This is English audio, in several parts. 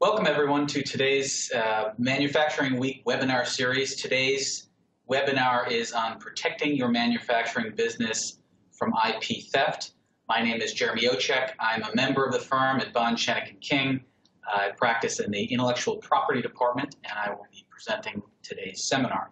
Welcome everyone to today's uh, Manufacturing Week webinar series. Today's webinar is on protecting your manufacturing business from IP theft. My name is Jeremy Oczek. I'm a member of the firm at Bond Schoeneck King. I practice in the intellectual property department and I will be presenting today's seminar.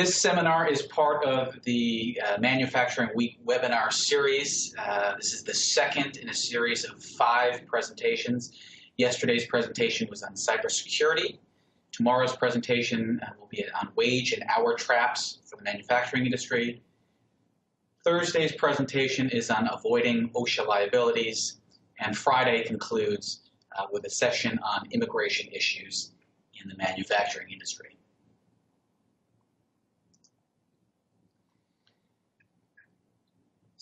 This seminar is part of the uh, Manufacturing Week webinar series. Uh, this is the second in a series of five presentations. Yesterday's presentation was on cybersecurity. Tomorrow's presentation uh, will be on wage and hour traps for the manufacturing industry. Thursday's presentation is on avoiding OSHA liabilities. And Friday concludes uh, with a session on immigration issues in the manufacturing industry.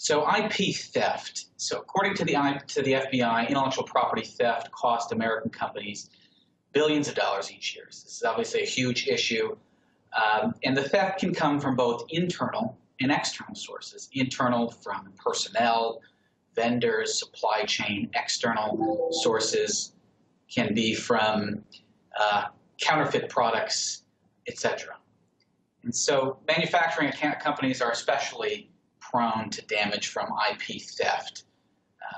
So IP theft. So according to the to the FBI, intellectual property theft cost American companies billions of dollars each year. So this is obviously a huge issue, um, and the theft can come from both internal and external sources. Internal from personnel, vendors, supply chain. External sources can be from uh, counterfeit products, etc. And so manufacturing companies are especially prone to damage from IP theft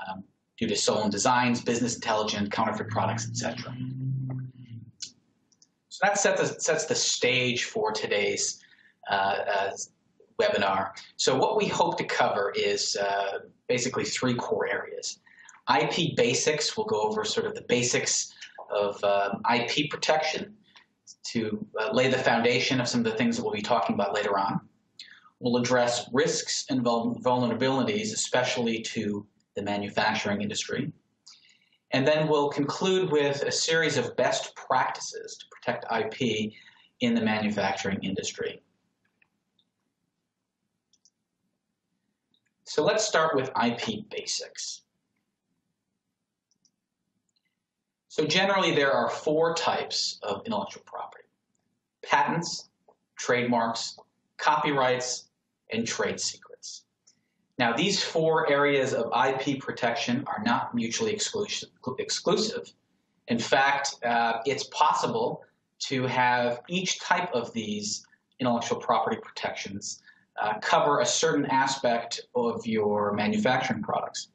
um, due to stolen designs, business intelligence, counterfeit products, etc. So that sets the, sets the stage for today's uh, uh, webinar. So what we hope to cover is uh, basically three core areas. IP basics, we'll go over sort of the basics of um, IP protection to uh, lay the foundation of some of the things that we'll be talking about later on. We'll address risks and vulnerabilities, especially to the manufacturing industry. And then we'll conclude with a series of best practices to protect IP in the manufacturing industry. So let's start with IP basics. So generally there are four types of intellectual property. Patents, trademarks, copyrights, and trade secrets. Now, these four areas of IP protection are not mutually exclusive. In fact, uh, it's possible to have each type of these intellectual property protections uh, cover a certain aspect of your manufacturing products.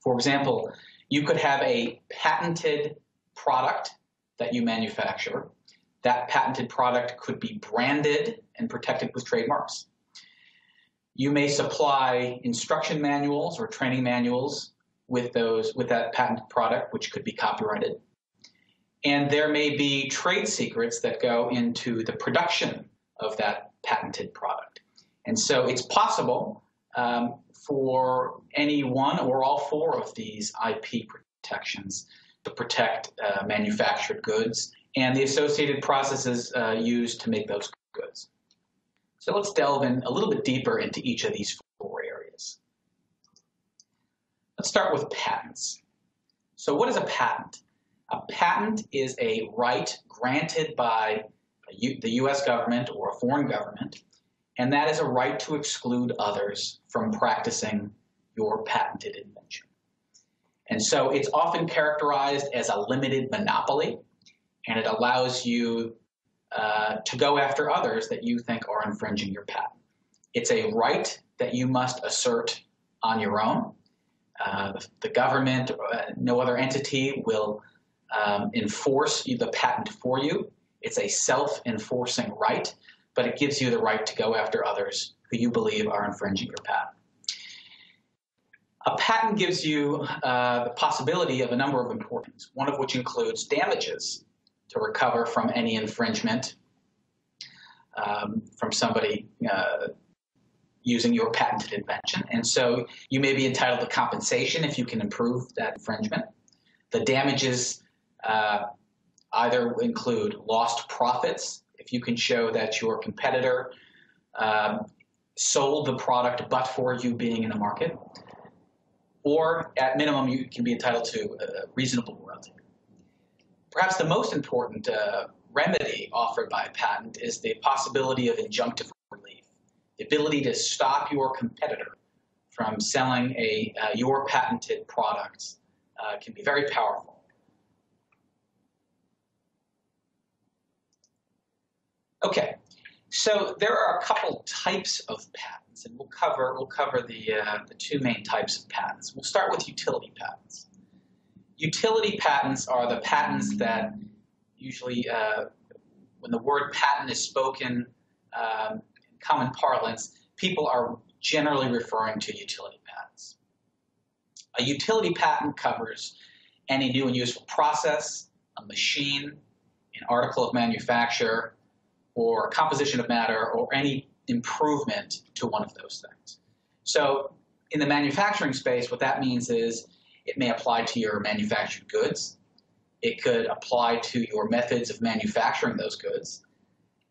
For example, you could have a patented product that you manufacture. That patented product could be branded and protected with trademarks. You may supply instruction manuals or training manuals with those with that patent product, which could be copyrighted. And there may be trade secrets that go into the production of that patented product. And so it's possible um, for any one or all four of these IP protections to protect uh, manufactured goods and the associated processes uh, used to make those goods. So let's delve in a little bit deeper into each of these four areas. Let's start with patents. So what is a patent? A patent is a right granted by the U.S. government or a foreign government, and that is a right to exclude others from practicing your patented invention. And so it's often characterized as a limited monopoly, and it allows you uh, to go after others that you think are infringing your patent. It's a right that you must assert on your own. Uh, the government, uh, no other entity will um, enforce the patent for you. It's a self-enforcing right, but it gives you the right to go after others who you believe are infringing your patent. A patent gives you uh, the possibility of a number of important things, one of which includes damages to recover from any infringement um, from somebody uh, using your patented invention. And so you may be entitled to compensation if you can improve that infringement. The damages uh, either include lost profits, if you can show that your competitor um, sold the product but for you being in the market, or at minimum, you can be entitled to a reasonable royalty. Perhaps the most important uh, remedy offered by a patent is the possibility of injunctive relief, the ability to stop your competitor from selling a uh, your patented products uh, can be very powerful. Okay, so there are a couple types of patents, and we'll cover we'll cover the uh, the two main types of patents. We'll start with utility patents. Utility patents are the patents that usually, uh, when the word patent is spoken um, in common parlance, people are generally referring to utility patents. A utility patent covers any new and useful process, a machine, an article of manufacture, or composition of matter, or any improvement to one of those things. So in the manufacturing space, what that means is it may apply to your manufactured goods. It could apply to your methods of manufacturing those goods.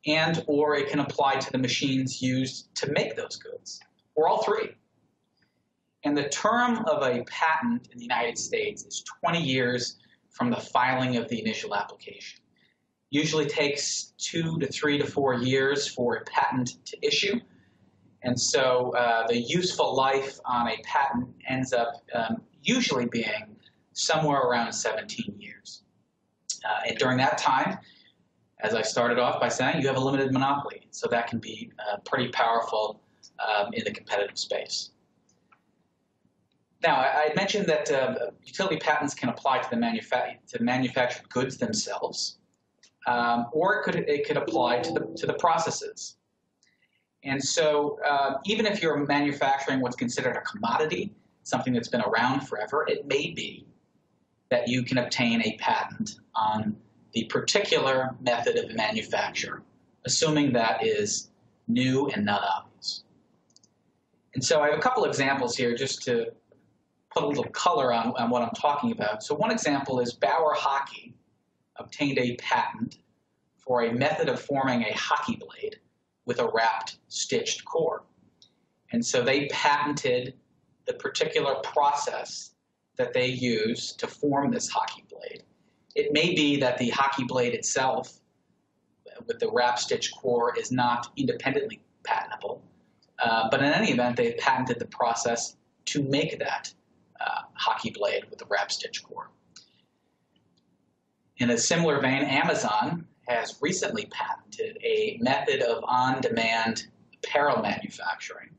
And or it can apply to the machines used to make those goods, or all three. And the term of a patent in the United States is 20 years from the filing of the initial application. Usually takes two to three to four years for a patent to issue. And so uh, the useful life on a patent ends up um, usually being somewhere around 17 years. Uh, and during that time, as I started off by saying, you have a limited monopoly. So that can be uh, pretty powerful um, in the competitive space. Now, I, I mentioned that uh, utility patents can apply to the manufa to manufactured goods themselves, um, or it could, it could apply to the, to the processes. And so uh, even if you're manufacturing what's considered a commodity, something that's been around forever, it may be that you can obtain a patent on the particular method of manufacture, assuming that is new and not obvious. And so I have a couple examples here just to put a little color on, on what I'm talking about. So one example is Bauer Hockey obtained a patent for a method of forming a hockey blade with a wrapped stitched core. And so they patented the particular process that they use to form this hockey blade. It may be that the hockey blade itself, with the wrap stitch core, is not independently patentable. Uh, but in any event, they patented the process to make that uh, hockey blade with the wrap stitch core. In a similar vein, Amazon has recently patented a method of on-demand apparel manufacturing.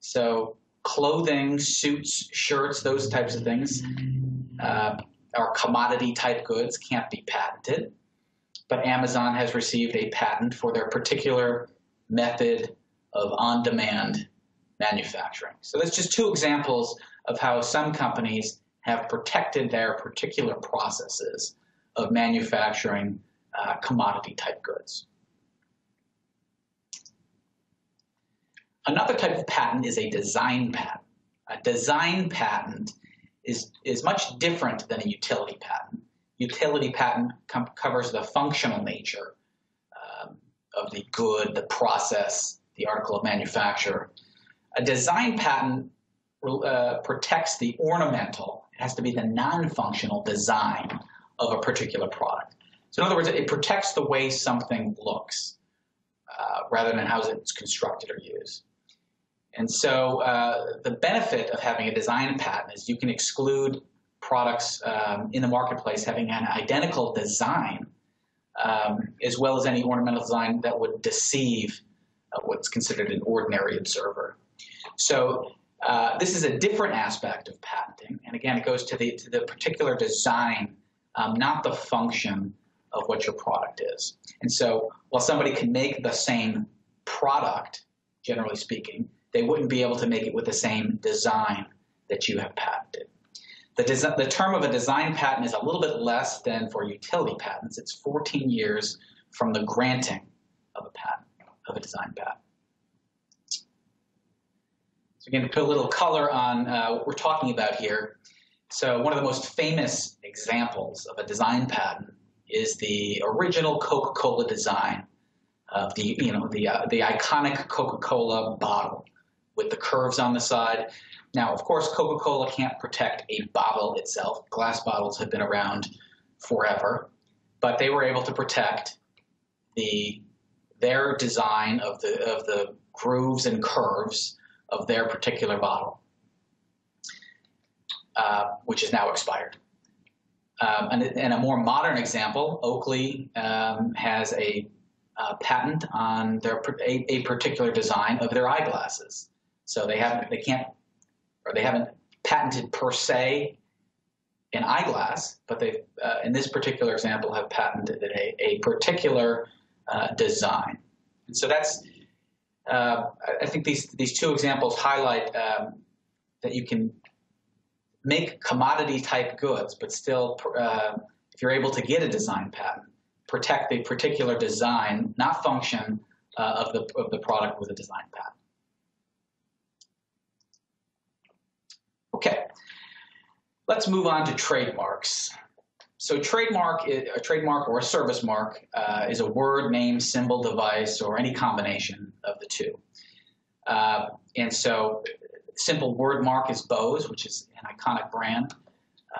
So clothing, suits, shirts, those types of things uh, are commodity type goods, can't be patented. But Amazon has received a patent for their particular method of on demand manufacturing. So that's just two examples of how some companies have protected their particular processes of manufacturing uh, commodity type goods. Another type of patent is a design patent. A design patent is, is much different than a utility patent. Utility patent com- covers the functional nature um, of the good, the process, the article of manufacture. A design patent uh, protects the ornamental, it has to be the non functional design of a particular product. So, in other words, it protects the way something looks uh, rather than how it's constructed or used. And so uh, the benefit of having a design patent is you can exclude products um, in the marketplace having an identical design um, as well as any ornamental design that would deceive uh, what's considered an ordinary observer. So uh, this is a different aspect of patenting. And again, it goes to the, to the particular design, um, not the function of what your product is. And so while somebody can make the same product, generally speaking, they wouldn't be able to make it with the same design that you have patented. The, the term of a design patent is a little bit less than for utility patents. It's 14 years from the granting of a patent, of a design patent. So again, to put a little color on uh, what we're talking about here. So one of the most famous examples of a design patent is the original Coca-Cola design of the, you know, the, uh, the iconic Coca-Cola bottle with the curves on the side. Now, of course, Coca-Cola can't protect a bottle itself. Glass bottles have been around forever, but they were able to protect the their design of the of the grooves and curves of their particular bottle, uh, which is now expired. Um, and, and, a more modern example, Oakley um, has a, a, patent on their a, a, particular design of their eyeglasses. So they haven't, they can't, or they haven't patented per se an eyeglass, but they, uh, in this particular example, have patented a, a particular uh, design. And so that's, uh, I think these these two examples highlight um, that you can make commodity type goods, but still, uh, if you're able to get a design patent, protect the particular design, not function, uh, of the of the product with a design patent. Okay, let's move on to trademarks. So trademark, a trademark or a service mark uh, is a word, name, symbol, device, or any combination of the two. Uh, and so simple word mark is Bose, which is an iconic brand.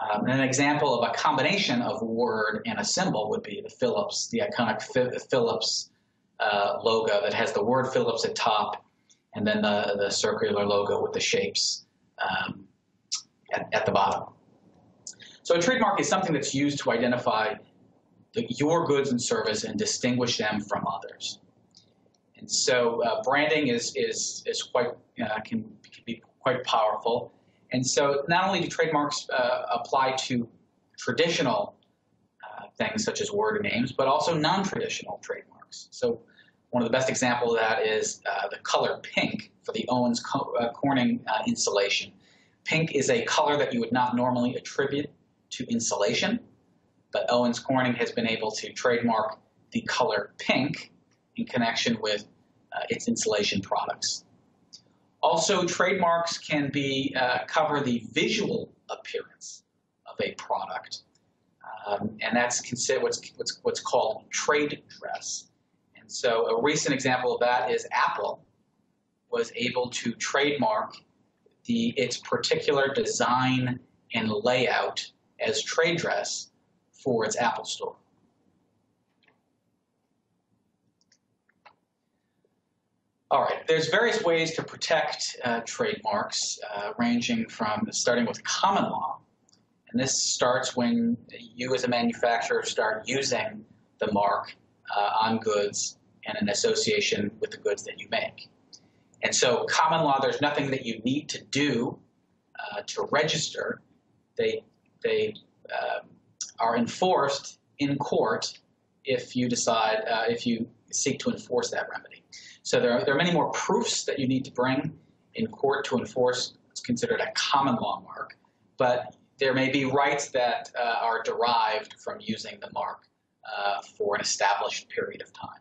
Um, an example of a combination of word and a symbol would be the Philips, the iconic Philips uh, logo that has the word Philips at top and then the, the circular logo with the shapes um, at, at, the bottom. So a trademark is something that's used to identify the, your goods and service and distinguish them from others. And so uh, branding is, is, is quite, uh, can, can be quite powerful. And so not only do trademarks uh, apply to traditional uh, things such as word names, but also non-traditional trademarks. So one of the best examples of that is uh, the color pink for the Owens uh, Corning insulation. Pink is a color that you would not normally attribute to insulation, but Owens Corning has been able to trademark the color pink in connection with uh, its insulation products. Also, trademarks can be uh, cover the visual appearance of a product, um, and that's considered what's, what's what's called trade dress. And so, a recent example of that is Apple was able to trademark the its particular design and layout as trade dress for its Apple Store. All right, there's various ways to protect uh, trademarks, uh, ranging from starting with common law. And this starts when you as a manufacturer start using the mark uh, on goods and in association with the goods that you make. And so common law, there's nothing that you need to do uh, to register. They, they um, are enforced in court if you decide, uh, if you seek to enforce that remedy. So there are, there are many more proofs that you need to bring in court to enforce what's considered a common law mark, but there may be rights that uh, are derived from using the mark uh, for an established period of time.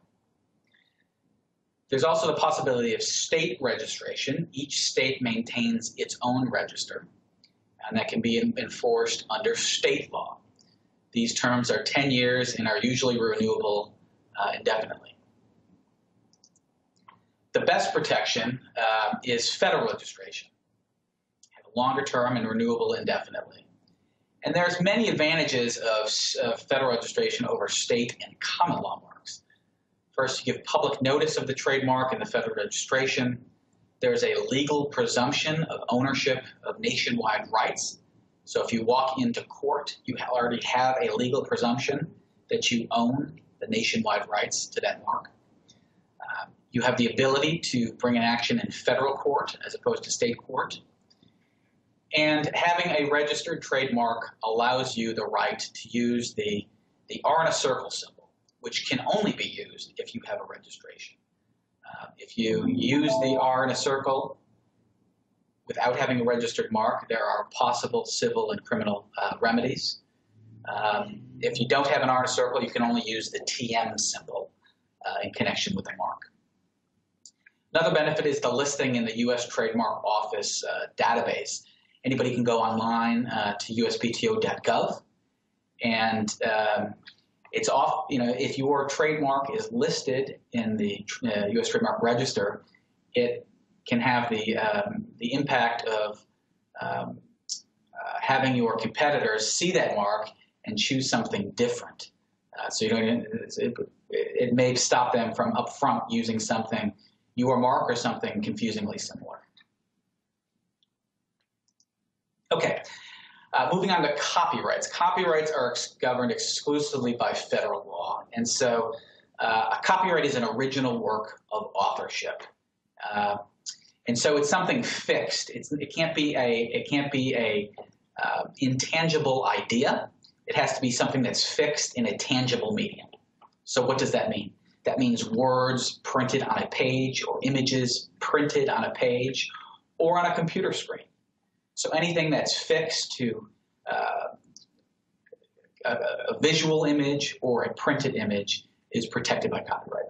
There's also the possibility of state registration. Each state maintains its own register, and that can be enforced under state law. These terms are 10 years and are usually renewable uh, indefinitely. The best protection uh, is federal registration, longer term and renewable indefinitely. And there's many advantages of federal registration over state and common law marks. First, you give public notice of the trademark in the federal registration. There's a legal presumption of ownership of nationwide rights. So if you walk into court, you already have a legal presumption that you own the nationwide rights to that mark. Uh, you have the ability to bring an action in federal court as opposed to state court. And having a registered trademark allows you the right to use the, the R in a circle symbol, which can only be used if you have a registration. Uh, if you use the R in a circle without having a registered mark, there are possible civil and criminal uh, remedies. Um, if you don't have an R in a circle, you can only use the TM symbol uh, in connection with the mark. Another benefit is the listing in the U.S. Trademark Office uh, database. Anybody can go online uh, to uspto.gov, and um, it's off. You know, if your trademark is listed in the uh, U.S. Trademark Register, it can have the um, the impact of um, uh, having your competitors see that mark and choose something different. Uh, so you don't. It, it may stop them from upfront using something your mark or something confusingly similar. Okay, Uh, moving on to copyrights. Copyrights are ex governed exclusively by federal law. And so uh, a copyright is an original work of authorship. Uh, and so it's something fixed. It's, it can't be a, it can't be a uh, intangible idea. It has to be something that's fixed in a tangible medium. So what does that mean? That means words printed on a page or images printed on a page or on a computer screen. So anything that's fixed to uh, a, a, visual image or a printed image is protected by copyright.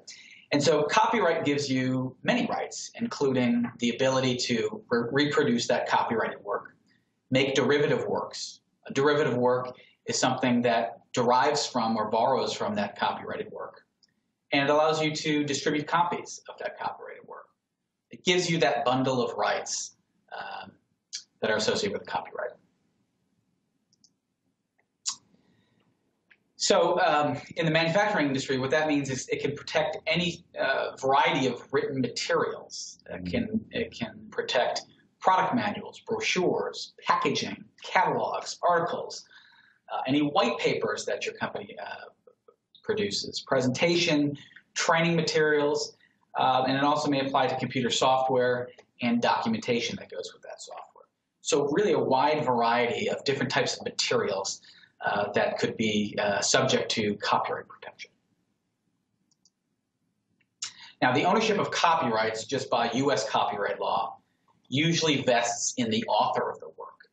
And so copyright gives you many rights, including the ability to re reproduce that copyrighted work, make derivative works. A derivative work is something that derives from or borrows from that copyrighted work. And it allows you to distribute copies of that copyrighted work. It gives you that bundle of rights um, that are associated with copyright. So um, in the manufacturing industry, what that means is it can protect any uh, variety of written materials. It can, it can protect product manuals, brochures, packaging, catalogs, articles, uh, any white papers that your company uh, produces, presentation, training materials, uh, and it also may apply to computer software and documentation that goes with that software. So really a wide variety of different types of materials uh, that could be uh, subject to copyright protection. Now the ownership of copyrights just by U.S. copyright law usually vests in the author of the work.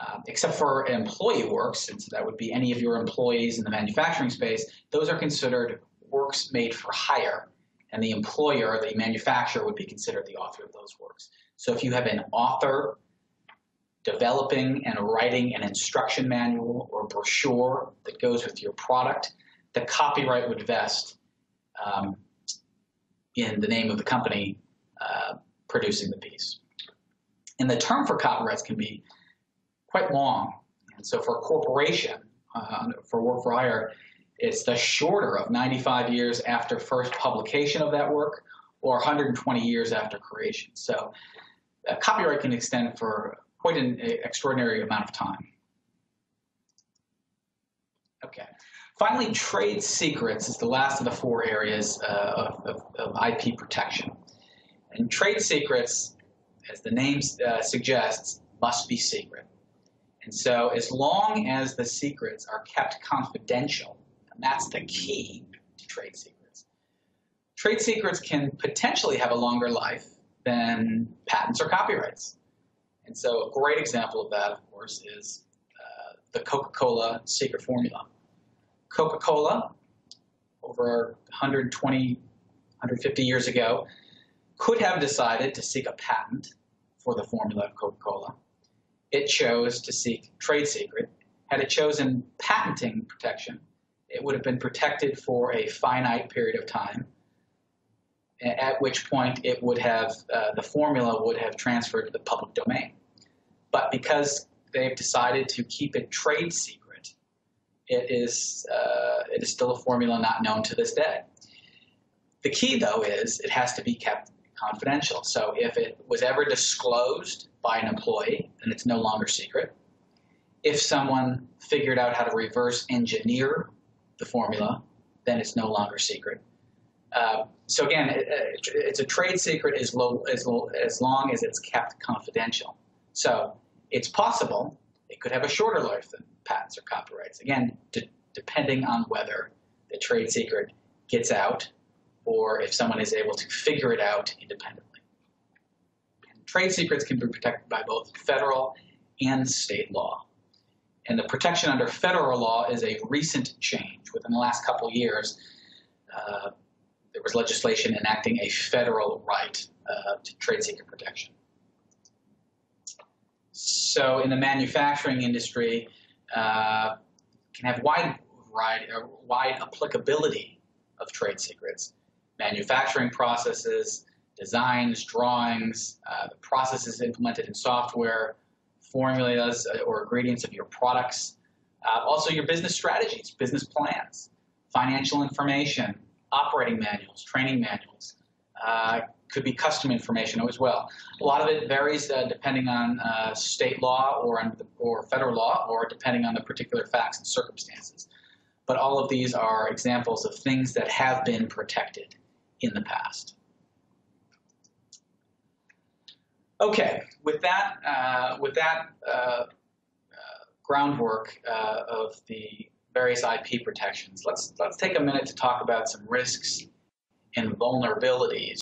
Uh, except for employee works, since that would be any of your employees in the manufacturing space, those are considered works made for hire, and the employer, the manufacturer, would be considered the author of those works. So if you have an author developing and writing an instruction manual or brochure that goes with your product, the copyright would vest um, in the name of the company uh, producing the piece. And the term for copyrights can be quite long. And so for a corporation, uh, for work for hire, it's the shorter of 95 years after first publication of that work or 120 years after creation. So uh, copyright can extend for quite an extraordinary amount of time. Okay. Finally, trade secrets is the last of the four areas uh, of, of, IP protection. And trade secrets, as the name uh, suggests, must be secret. And so as long as the secrets are kept confidential, and that's the key to trade secrets, trade secrets can potentially have a longer life than patents or copyrights. And so a great example of that, of course, is uh, the Coca-Cola secret formula. Coca-Cola, over 120, 150 years ago, could have decided to seek a patent for the formula of Coca-Cola. It chose to seek trade secret. Had it chosen patenting protection, it would have been protected for a finite period of time, at which point it would have, uh, the formula would have transferred to the public domain. But because they've decided to keep it trade secret, it is, uh, it is still a formula not known to this day. The key, though, is it has to be kept confidential. So if it was ever disclosed by an employee, then it's no longer secret. If someone figured out how to reverse engineer the formula, then it's no longer secret. Uh, so again, it, it's a trade secret as, low, as, as long as it's kept confidential. So it's possible it could have a shorter life than patents or copyrights. Again, depending on whether the trade secret gets out or if someone is able to figure it out independently. And trade secrets can be protected by both federal and state law. And the protection under federal law is a recent change. Within the last couple years, uh, was legislation enacting a federal right uh, to trade secret protection. So in the manufacturing industry, uh, can have wide variety, or wide applicability of trade secrets. Manufacturing processes, designs, drawings, uh, the processes implemented in software, formulas uh, or ingredients of your products, uh, also your business strategies, business plans, financial information, operating manuals, training manuals, uh, could be custom information as well. A lot of it varies uh, depending on uh, state law or, on the, or federal law or depending on the particular facts and circumstances. But all of these are examples of things that have been protected in the past. Okay, with that, uh, with that uh, uh, groundwork of the various IP protections, let's let's take a minute to talk about some risks and vulnerabilities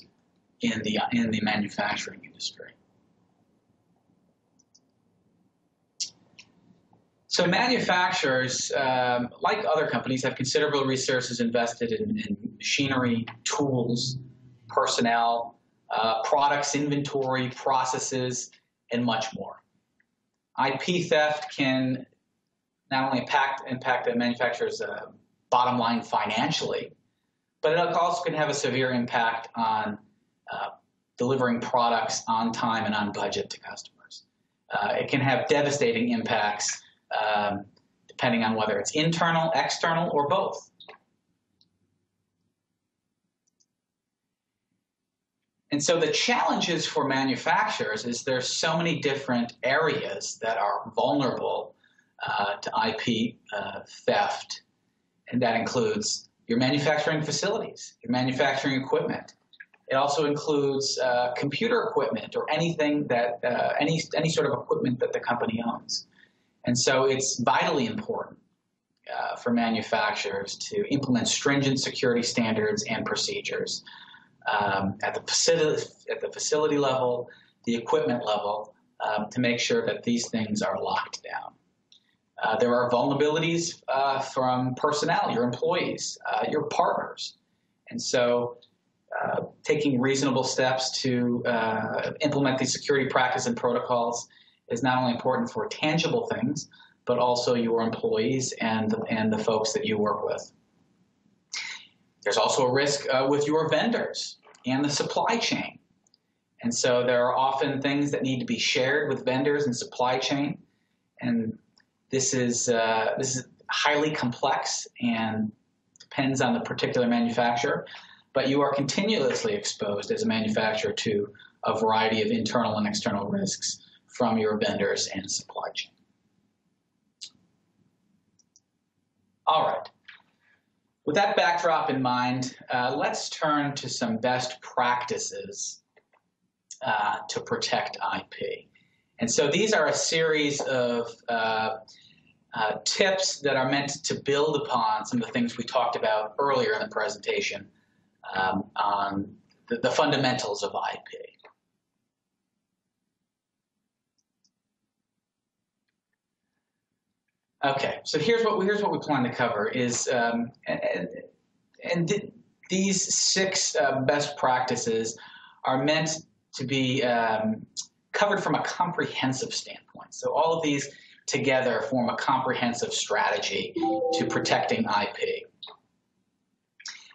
in the in the manufacturing industry. So manufacturers, um, like other companies, have considerable resources invested in, in machinery, tools, personnel, uh, products, inventory, processes, and much more. IP theft can not only impact, impact a manufacturer's uh, bottom line financially, but it also can have a severe impact on uh, delivering products on time and on budget to customers. Uh, it can have devastating impacts um, depending on whether it's internal, external, or both. And so the challenges for manufacturers is there's so many different areas that are vulnerable uh, to IP uh, theft, and that includes your manufacturing facilities, your manufacturing equipment, it also includes uh, computer equipment or anything that uh, any any sort of equipment that the company owns. And so it's vitally important uh, for manufacturers to implement stringent security standards and procedures um, at the facility at the facility level, the equipment level, um, to make sure that these things are locked down. Uh, there are vulnerabilities uh, from personnel, your employees, uh, your partners, and so uh, taking reasonable steps to uh, implement these security practices and protocols is not only important for tangible things, but also your employees and, and the folks that you work with. There's also a risk with your vendors and the supply chain. And so there are often things that need to be shared with vendors and supply chain. And this is, uh, this is highly complex and depends on the particular manufacturer but you are continuously exposed as a manufacturer to a variety of internal and external risks from your vendors and supply chain. All right. With that backdrop in mind, uh, let's turn to some best practices uh, to protect IP. And so these are a series of uh, uh tips that are meant to build upon some of the things we talked about earlier in the presentation um, on the, the fundamentals of IP. Okay, so here's what we, here's what we plan to cover is um, and, and th these six uh, best practices are meant to be um, covered from a comprehensive standpoint. So all of these together form a comprehensive strategy to protecting IP.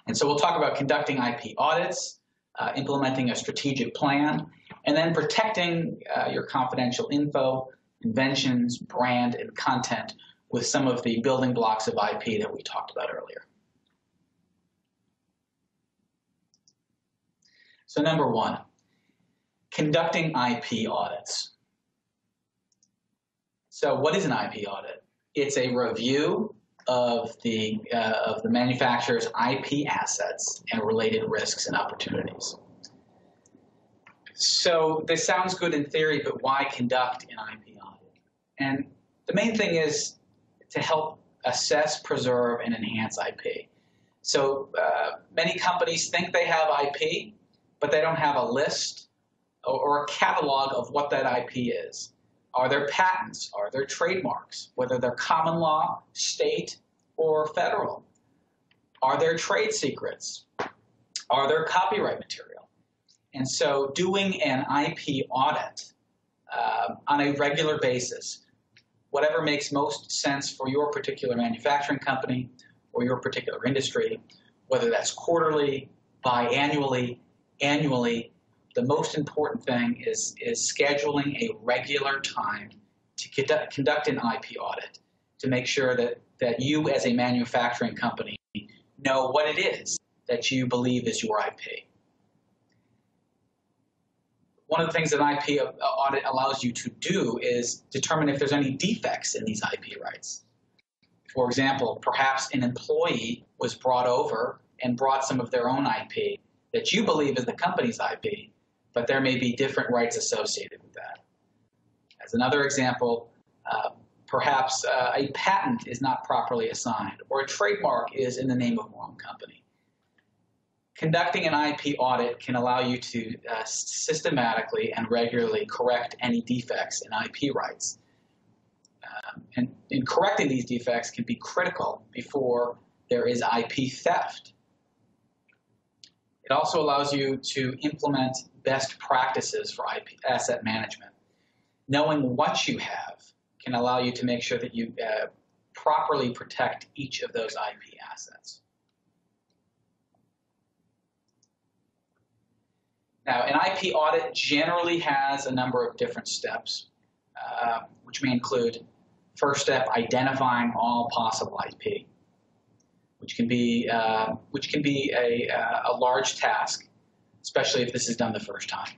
And so we'll talk about conducting IP audits, uh, implementing a strategic plan, and then protecting uh, your confidential info, inventions, brand, and content with some of the building blocks of IP that we talked about earlier. So number one, conducting IP audits. So what is an IP audit? It's a review of the, uh, of the manufacturer's IP assets and related risks and opportunities. So this sounds good in theory, but why conduct an IP audit? And the main thing is to help assess, preserve, and enhance IP. So uh, many companies think they have IP, but they don't have a list or, or a catalog of what that IP is. Are there patents? Are there trademarks? Whether they're common law, state, or federal? Are there trade secrets? Are there copyright material? And so doing an IP audit uh, on a regular basis, whatever makes most sense for your particular manufacturing company or your particular industry, whether that's quarterly, biannually, annually, the most important thing is, is scheduling a regular time to conduct, conduct an IP audit to make sure that, that you as a manufacturing company know what it is that you believe is your IP. one of the things that an IP audit allows you to do is determine if there's any defects in these IP rights. For example, perhaps an employee was brought over and brought some of their own IP that you believe is the company's IP, but there may be different rights associated with that. As another example, uh, perhaps uh, a patent is not properly assigned or a trademark is in the name of the wrong company. Conducting an IP audit can allow you to uh, systematically and regularly correct any defects in IP rights. Um, and, and correcting these defects can be critical before there is IP theft. It also allows you to implement best practices for IP asset management. Knowing what you have can allow you to make sure that you uh, properly protect each of those IP assets. Now, an IP audit generally has a number of different steps, uh, which may include first step, identifying all possible IP, which can be, uh, which can be a, uh, a large task, especially if this is done the first time.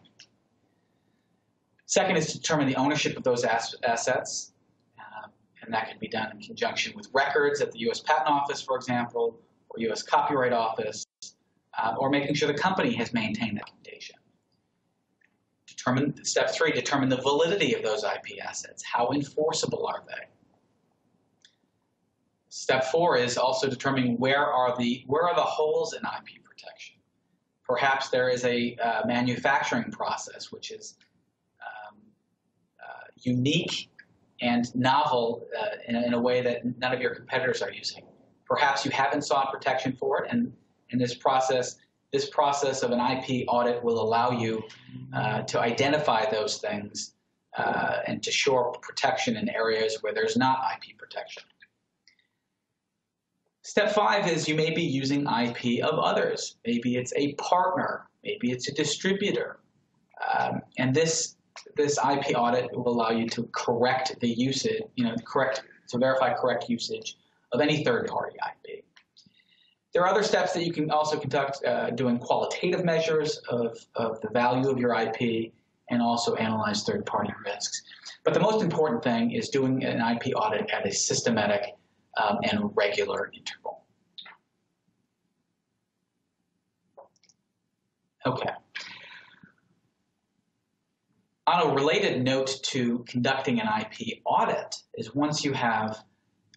Second is to determine the ownership of those assets, uh, and that can be done in conjunction with records at the U.S. Patent Office, for example, or U.S. Copyright Office, uh, or making sure the company has maintained that documentation. Determine, step three, determine the validity of those IP assets. How enforceable are they? Step four is also determining where are the where are the holes in IP protection. Perhaps there is a uh, manufacturing process which is um, uh, unique and novel uh, in, in, a way that none of your competitors are using. Perhaps you haven't sought protection for it, and in this process, this process of an IP audit will allow you uh, to identify those things uh, and to shore protection in areas where there's not IP protection. Step five is you may be using IP of others. Maybe it's a partner, maybe it's a distributor. Um, and this, this IP audit will allow you to correct the usage, you know, correct, to verify correct usage of any third party IP. There are other steps that you can also conduct uh, doing qualitative measures of, of the value of your IP and also analyze third-party risks. But the most important thing is doing an IP audit at a systematic um, and regular interval. Okay. On a related note to conducting an IP audit is once you have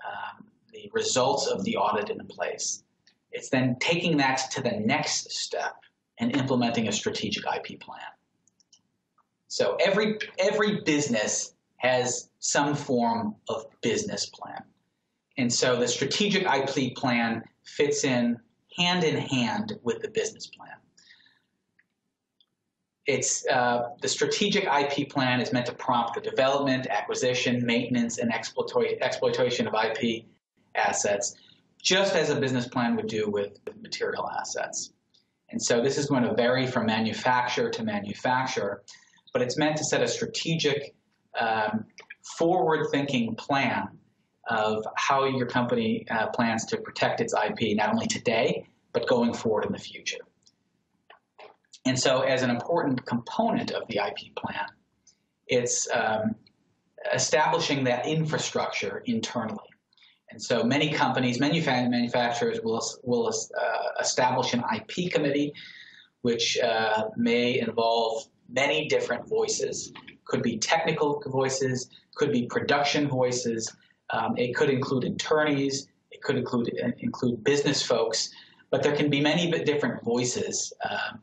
um, the results of the audit in place, it's then taking that to the next step and implementing a strategic IP plan. So every every business has some form of business plan. And so the strategic IP plan fits in hand in hand with the business plan. It's uh, the strategic IP plan is meant to prompt the development, acquisition, maintenance, and exploitation of IP assets just as a business plan would do with material assets. And so this is going to vary from manufacturer to manufacturer, but it's meant to set a strategic, um, forward-thinking plan of how your company uh, plans to protect its IP, not only today, but going forward in the future. And so as an important component of the IP plan, it's um, establishing that infrastructure internally. And so many companies, manufacturers will, will uh, establish an IP committee, which uh, may involve many different voices. Could be technical voices, could be production voices. Um, it could include attorneys. It could include uh, include business folks. But there can be many different voices um,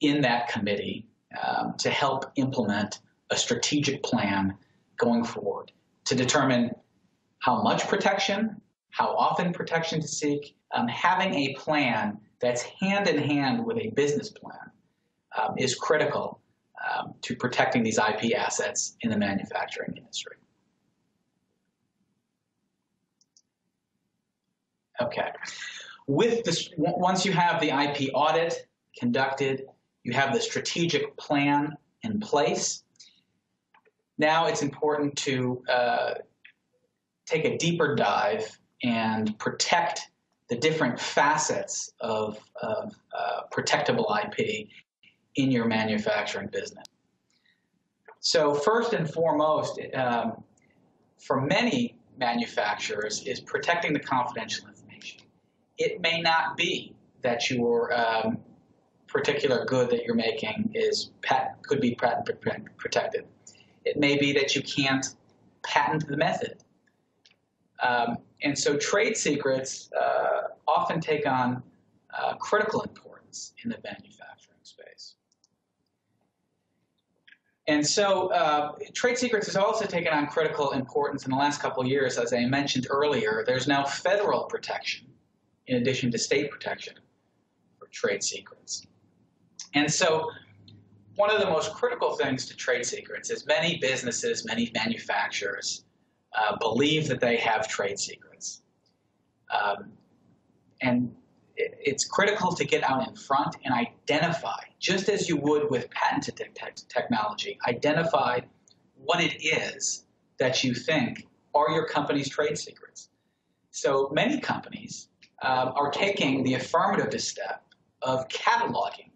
in that committee um, to help implement a strategic plan going forward to determine how much protection, how often protection to seek, um, having a plan that's hand in hand with a business plan um, is critical to protecting these IP assets in the manufacturing industry. Okay. With this, once you have the IP audit conducted, you have the strategic plan in place. Now it's important to uh, take a deeper dive and protect the different facets of, of uh, protectable IP in your manufacturing business. So first and foremost, um, for many manufacturers, is protecting the confidential. It may not be that your um, particular good that you're making is could be patent protected. It may be that you can't patent the method. Um, and so trade secrets uh, often take on uh, critical importance in the manufacturing space. And so uh, trade secrets has also taken on critical importance in the last couple of years. As I mentioned earlier, there's now federal protection in addition to state protection for trade secrets. And so one of the most critical things to trade secrets is many businesses, many manufacturers uh, believe that they have trade secrets. Um, and it, it's critical to get out in front and identify, just as you would with patented te technology, identify what it is that you think are your company's trade secrets. So many companies um, are taking the affirmative step of cataloging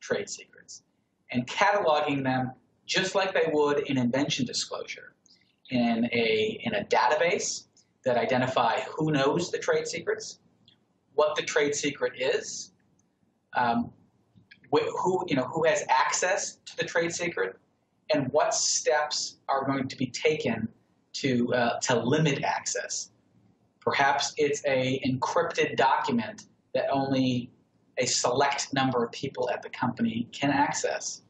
trade secrets and cataloging them just like they would in invention disclosure in a, in a database that identify who knows the trade secrets, what the trade secret is, um, who, you know, who has access to the trade secret, and what steps are going to be taken to, uh, to limit access. Perhaps it's a encrypted document that only a select number of people at the company can access.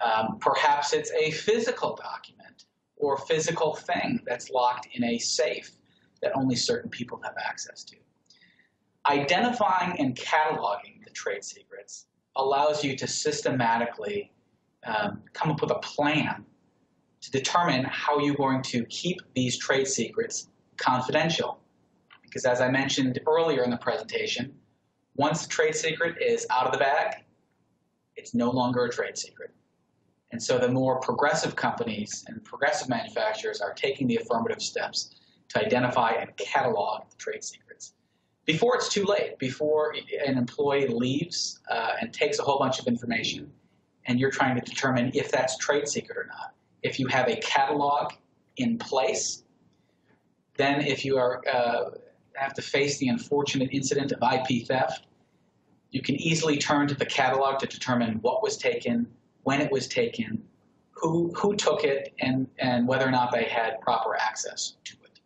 Um, perhaps it's a physical document or physical thing that's locked in a safe that only certain people have access to. Identifying and cataloging the trade secrets allows you to systematically um, come up with a plan to determine how you're going to keep these trade secrets confidential. Because as I mentioned earlier in the presentation, once the trade secret is out of the bag, it's no longer a trade secret. And so the more progressive companies and progressive manufacturers are taking the affirmative steps to identify and catalog the trade secrets. Before it's too late, before an employee leaves uh, and takes a whole bunch of information, and you're trying to determine if that's trade secret or not. If you have a catalog in place, then if you are uh, have to face the unfortunate incident of IP theft, you can easily turn to the catalog to determine what was taken, when it was taken, who, who took it, and, and whether or not they had proper access to it.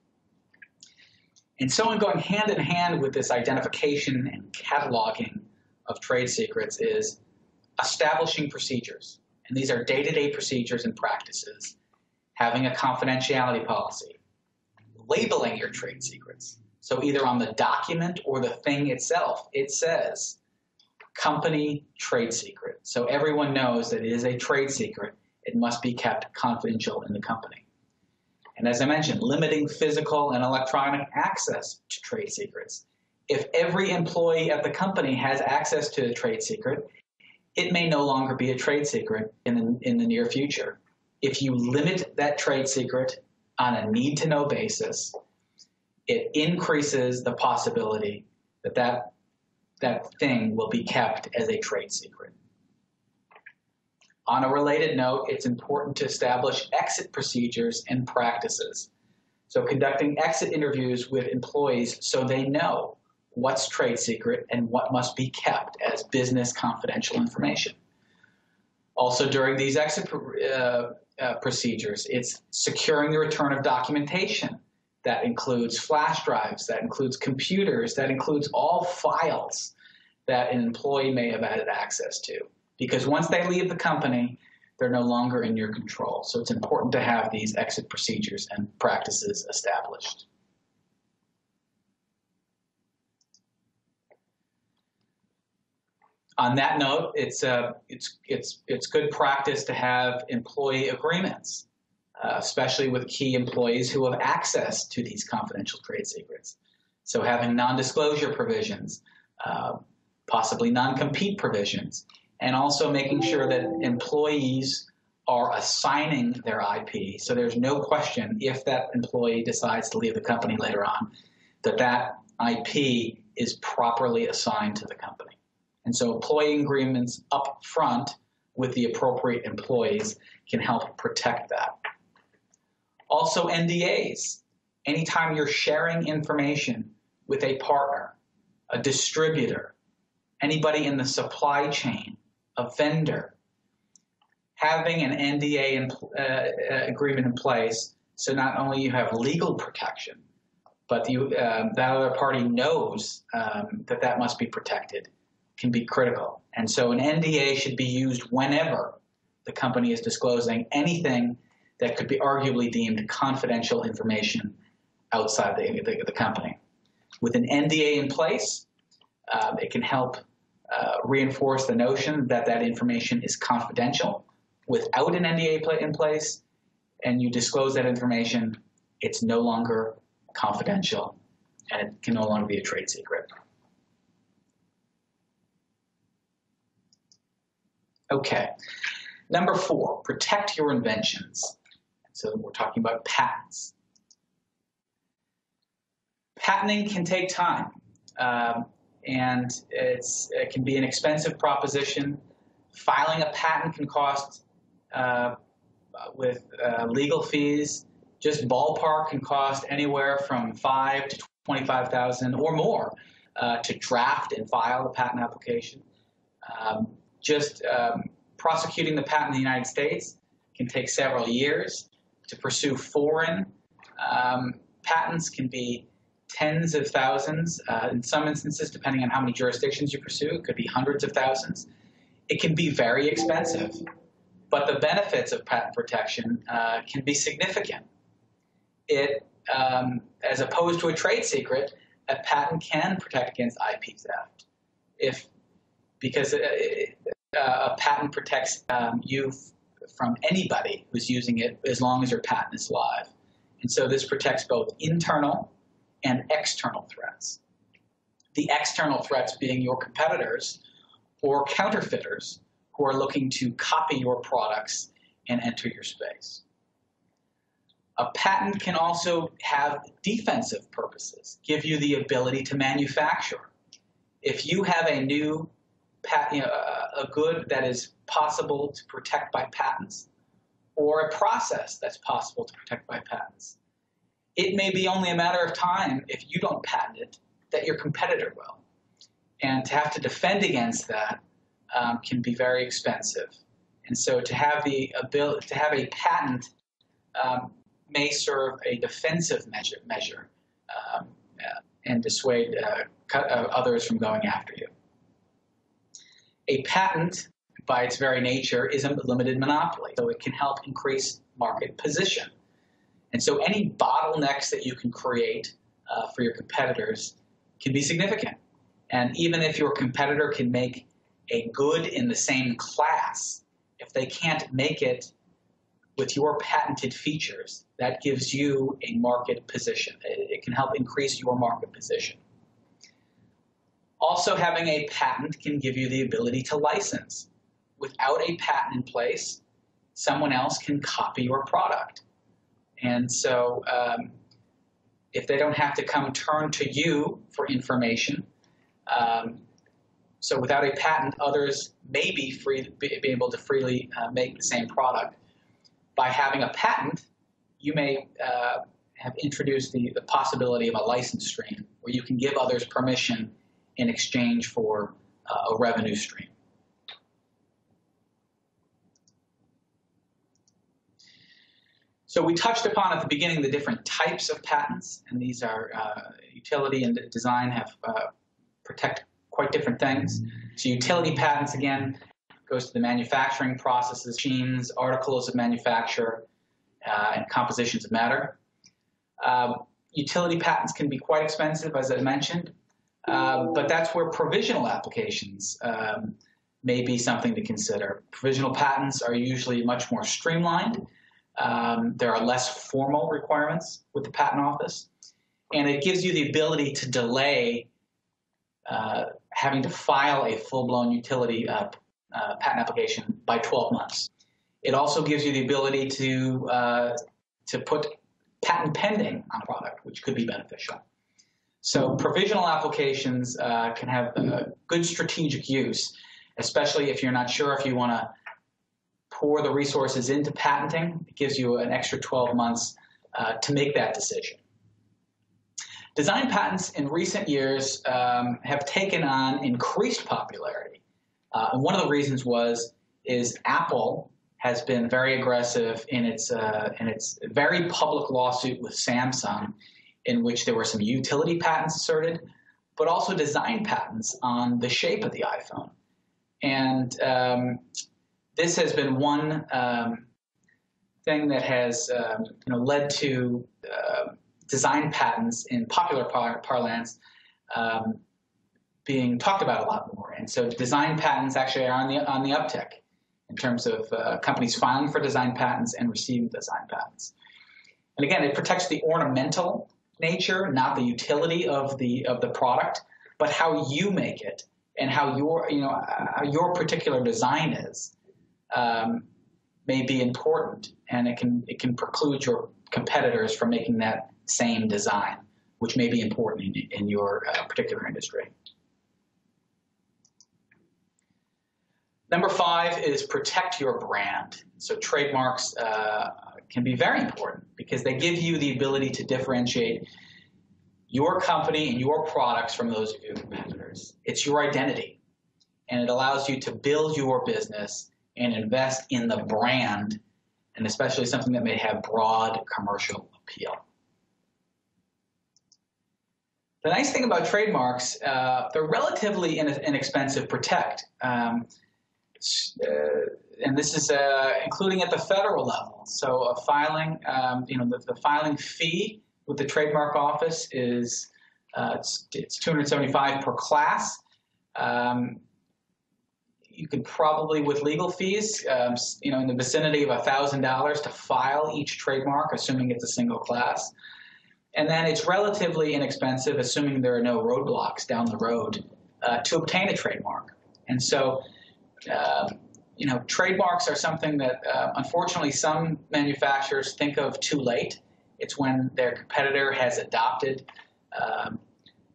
And so in going hand in hand with this identification and cataloging of trade secrets is establishing procedures. And these are day-to-day -day procedures and practices, having a confidentiality policy, labeling your trade secrets, so either on the document or the thing itself, it says company trade secret. So everyone knows that it is a trade secret. It must be kept confidential in the company. And as I mentioned, limiting physical and electronic access to trade secrets. If every employee at the company has access to a trade secret, it may no longer be a trade secret in the, in the near future. If you limit that trade secret on a need to know basis, it increases the possibility that that, that thing will be kept as a trade secret. On a related note, it's important to establish exit procedures and practices. So conducting exit interviews with employees so they know what's trade secret and what must be kept as business confidential information. Also during these exit uh, uh, procedures, it's securing the return of documentation that includes flash drives, that includes computers, that includes all files that an employee may have had access to. Because once they leave the company, they're no longer in your control. So it's important to have these exit procedures and practices established. On that note, it's, uh, it's, it's, it's good practice to have employee agreements uh, especially with key employees who have access to these confidential trade secrets. So having non-disclosure provisions, uh, possibly non-compete provisions, and also making sure that employees are assigning their IP. So there's no question if that employee decides to leave the company later on, that that IP is properly assigned to the company. And so employee agreements up front with the appropriate employees can help protect that. Also, NDAs. Anytime you're sharing information with a partner, a distributor, anybody in the supply chain, a vendor, having an NDA in, uh, uh, agreement in place so not only you have legal protection, but you, uh, that other party knows um, that that must be protected can be critical. And so an NDA should be used whenever the company is disclosing anything that could be arguably deemed confidential information outside the, the, the company. With an NDA in place, uh, it can help uh, reinforce the notion that that information is confidential. Without an NDA in place, and you disclose that information, it's no longer confidential and it can no longer be a trade secret. Okay. Number four, protect your inventions. So we're talking about patents. Patenting can take time, um, and it can be an expensive proposition. Filing a patent can cost uh, with uh, legal fees, just ballpark can cost anywhere from five to twenty-five thousand or more uh, to draft and file a patent application. Um, just um, prosecuting the patent in the United States can take several years. To pursue foreign um, patents can be tens of thousands. Uh, in some instances, depending on how many jurisdictions you pursue, it could be hundreds of thousands. It can be very expensive but the benefits of patent protection uh, can be significant. It, um, as opposed to a trade secret, a patent can protect against IP theft. If because uh, uh, a patent protects um, you from anybody who's using it as long as your patent is live. And so this protects both internal and external threats. The external threats being your competitors or counterfeiters who are looking to copy your products and enter your space. A patent can also have defensive purposes, give you the ability to manufacture. If you have a new patent, you know, a good that is possible to protect by patents, or a process that's possible to protect by patents, it may be only a matter of time if you don't patent it that your competitor will. And to have to defend against that um, can be very expensive. And so to have the ability to have a patent um, may serve a defensive measure, measure um, uh, and dissuade uh, uh, others from going after you. A patent, by its very nature, is a limited monopoly, so it can help increase market position. And so any bottlenecks that you can create uh, for your competitors can be significant. And even if your competitor can make a good in the same class, if they can't make it with your patented features, that gives you a market position. It, can help increase your market position. Also, having a patent can give you the ability to license. Without a patent in place, someone else can copy your product. And so, um, if they don't have to come turn to you for information, um, so without a patent, others may be free be, be able to freely uh, make the same product. By having a patent, you may uh, have introduced the, the possibility of a license stream where you can give others permission in exchange for uh, a revenue stream. So we touched upon at the beginning the different types of patents, and these are uh, utility and design have uh, protect quite different things. So utility patents, again, goes to the manufacturing processes, machines, articles of manufacture, uh, and compositions of matter. Uh, utility patents can be quite expensive, as I mentioned, uh, but that's where provisional applications um, may be something to consider. Provisional patents are usually much more streamlined. Um, there are less formal requirements with the patent office, and it gives you the ability to delay uh, having to file a full-blown utility uh, uh, patent application by 12 months. It also gives you the ability to uh, to put patent pending on a product, which could be beneficial. So provisional applications uh, can have good strategic use, especially if you're not sure if you want to pour the resources into patenting. It gives you an extra 12 months uh, to make that decision. Design patents in recent years um, have taken on increased popularity. Uh, and one of the reasons was is Apple has been very aggressive in its uh, in its very public lawsuit with Samsung, in which there were some utility patents asserted, but also design patents on the shape of the iPhone. And um, this has been one um, thing that has um, you know led to uh, design patents in popular par- parlance um, being talked about a lot more. And so design patents actually are on the on the uptick in terms of uh, companies filing for design patents and receiving design patents. And again, it protects the ornamental nature, not the utility of the of the product, but how you make it and how your you know how your particular design is um, may be important, and it can it can preclude your competitors from making that same design, which may be important in, in your uh, particular industry. Number five is protect your brand. So trademarks uh, can be very important because they give you the ability to differentiate your company and your products from those of your competitors. It's your identity, and it allows you to build your business and invest in the brand, and especially something that may have broad commercial appeal. The nice thing about trademarks, uh, they're relatively inexpensive to protect. Um, and this is uh, including at the federal level. So a filing, um, you know, the, the, filing fee with the trademark office is uh, it's, it's 275 per class. Um, you could probably, with legal fees, um, you know, in the vicinity of $1,000 to file each trademark, assuming it's a single class. And then it's relatively inexpensive, assuming there are no roadblocks down the road, uh, to obtain a trademark. And so uh, you know, trademarks are something that uh, unfortunately some manufacturers think of too late. It's when their competitor has adopted um,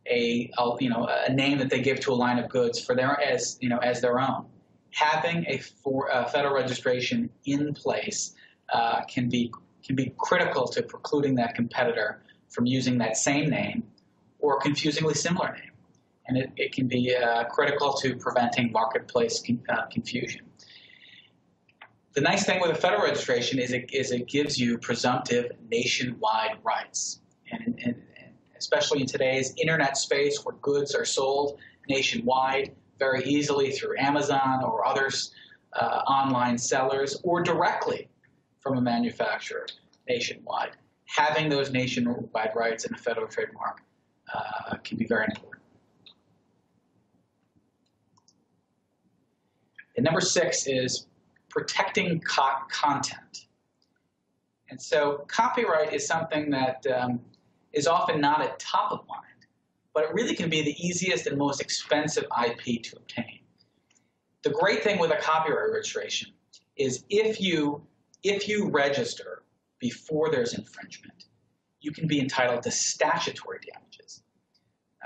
a, a, you know a name that they give to a line of goods for their as you know as their own. Having a, for, a federal registration in place uh, can be can be critical to precluding that competitor from using that same name or confusingly similar name and it, it can be uh, critical to preventing marketplace con uh, confusion. The nice thing with a federal registration is it, is it gives you presumptive nationwide rights. And, and, and especially in today's internet space where goods are sold nationwide very easily through Amazon or others uh, online sellers or directly from a manufacturer nationwide. Having those nationwide rights in a federal trademark uh, can be very important. And number six is protecting co content. And so copyright is something that um, is often not at top of mind, but it really can be the easiest and most expensive IP to obtain. The great thing with a copyright registration is if you if you register before there's infringement, you can be entitled to statutory damages,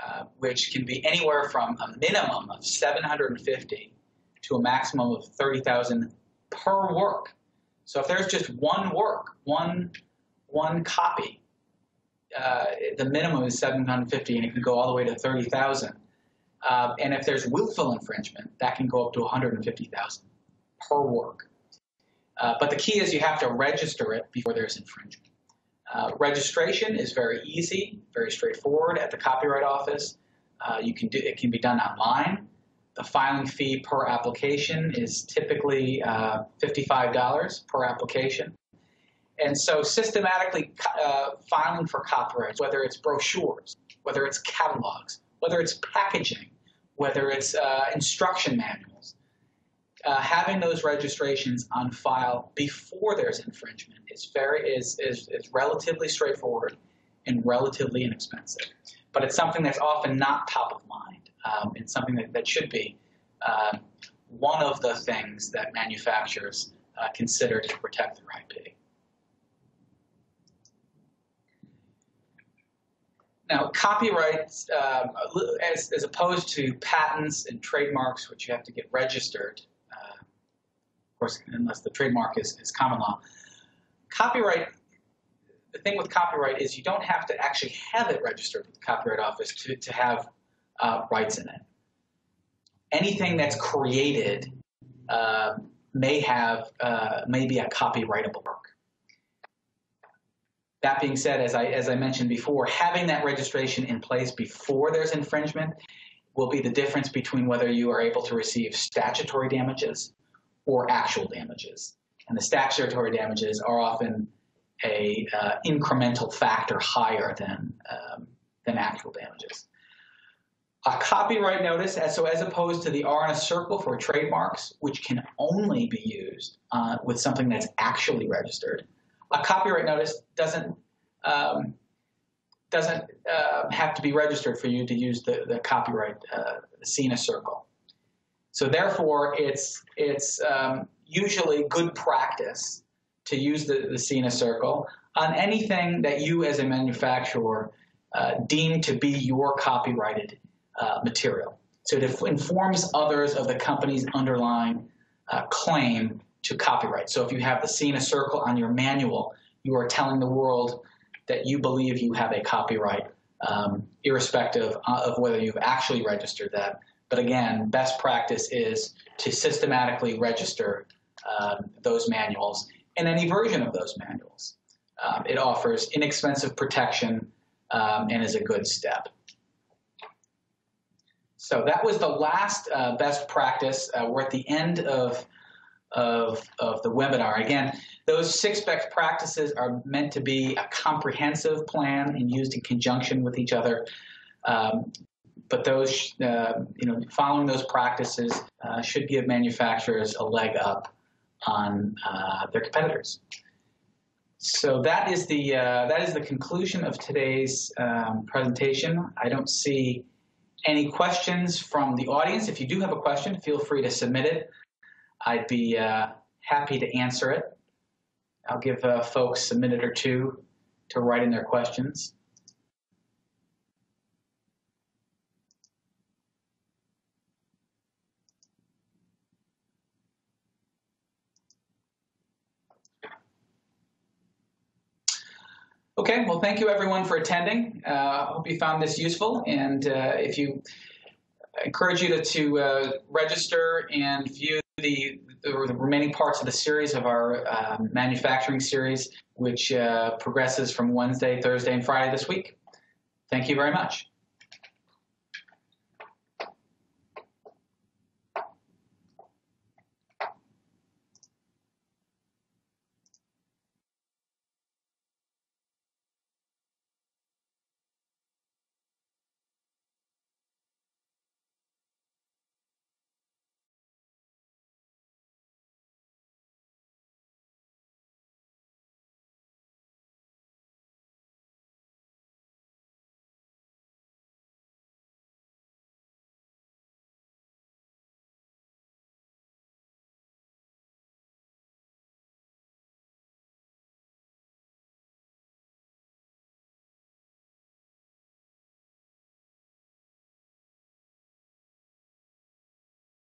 uh, which can be anywhere from a minimum of 750 to a maximum of 30,000 per work. So if there's just one work, one, one copy, uh, the minimum is 750 and it can go all the way to 30,000. Uh, and if there's willful infringement, that can go up to 150,000 per work. Uh, but the key is you have to register it before there's infringement. Uh, registration is very easy, very straightforward at the Copyright Office. Uh, you can do it can be done online. The filing fee per application is typically uh, $55 per application. And so systematically uh, filing for copyrights, whether it's brochures, whether it's catalogs, whether it's packaging, whether it's uh, instruction manuals, uh, having those registrations on file before there's infringement is very is, is, is relatively straightforward and relatively inexpensive. But it's something that's often not top of mind um, it's something that, that should be uh, one of the things that manufacturers uh, consider to protect their IP. Now, copyrights, um, as, as opposed to patents and trademarks, which you have to get registered, uh, course, unless the trademark is, is common law. Copyright, the thing with copyright is you don't have to actually have it registered with the Copyright Office to, to have uh, rights in it. Anything that's created uh, may have uh, may be a copyrightable work. That being said, as I as I mentioned before, having that registration in place before there's infringement will be the difference between whether you are able to receive statutory damages or actual damages. And the statutory damages are often a uh, incremental factor higher than um, than actual damages. A copyright notice, so as opposed to the R in a circle for trademarks, which can only be used uh, with something that's actually registered, a copyright notice doesn't um, doesn't uh, have to be registered for you to use the, the copyright uh, C in a circle. So therefore, it's it's um, usually good practice to use the, the C in a circle on anything that you as a manufacturer uh, deem to be your copyrighted uh, material. So it informs others of the company's underlying uh, claim to copyright. So if you have the C in a circle on your manual, you are telling the world that you believe you have a copyright, um, irrespective of whether you've actually registered that. But again, best practice is to systematically register um, those manuals and any version of those manuals. Um, it offers inexpensive protection um, and is a good step. So that was the last uh, best practice. Uh, we're at the end of, of, of the webinar. Again, those six best practices are meant to be a comprehensive plan and used in conjunction with each other. Um, but those, uh, you know, following those practices uh, should give manufacturers a leg up on uh, their competitors. So that is the uh, that is the conclusion of today's um, presentation. I don't see any questions from the audience? If you do have a question, feel free to submit it. I'd be uh, happy to answer it. I'll give uh, folks a minute or two to write in their questions. Okay, well, thank you everyone for attending. I uh, hope you found this useful. And uh, if you I encourage you to, to uh, register and view the, the, remaining parts of the series of our um, manufacturing series, which uh, progresses from Wednesday, Thursday, and Friday this week. Thank you very much.